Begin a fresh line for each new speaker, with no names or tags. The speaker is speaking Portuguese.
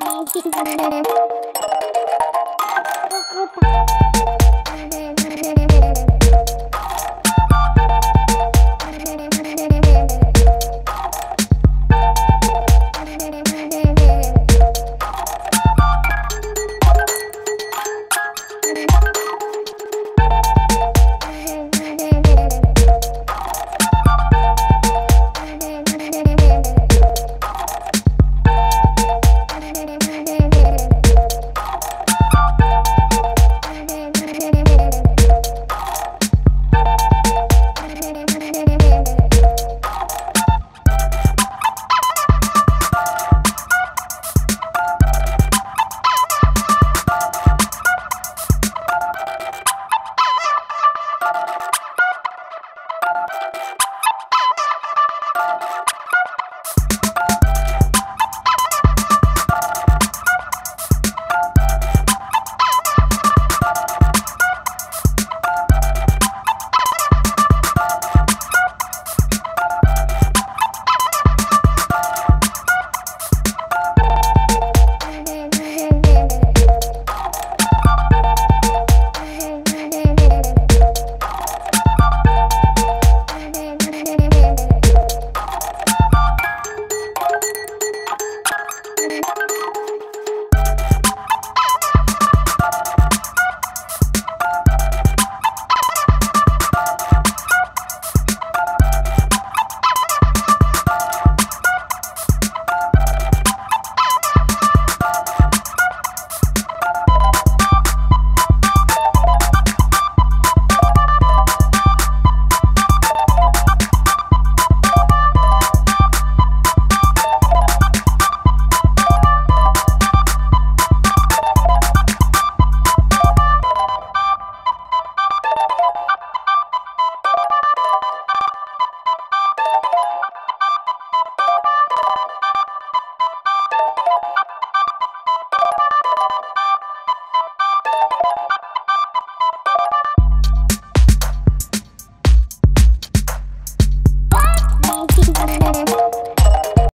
我孤单。you Thank you.